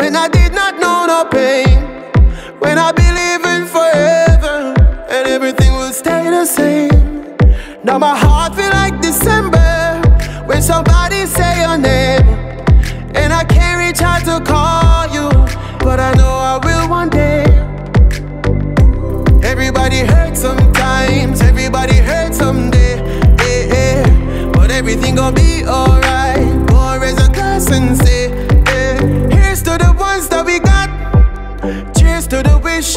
when I did not know no pain. When I believe in forever and everything will stay the same. Now my heart feel like December when somebody say your name. And I can't reach out to call you, but I know I will one day. Everybody hurts sometimes, everybody hurts someday. Yeah, yeah. But everything gon' be alright. Go raise a glass and say,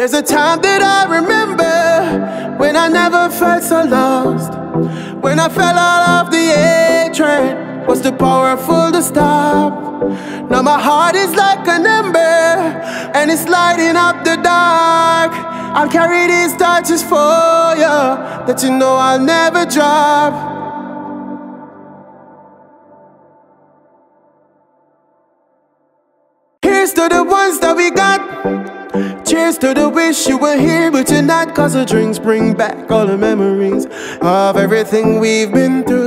There's a time that I remember when I never felt so lost. When I fell out of the A train was too powerful to stop. Now my heart is like an ember and it's lighting up the dark. I'll carry these torches for you that you know I'll never drop. Here's to the ones that we got. To the wish you were here, but you're. Cause the drinks bring back all the memories of everything we've been through.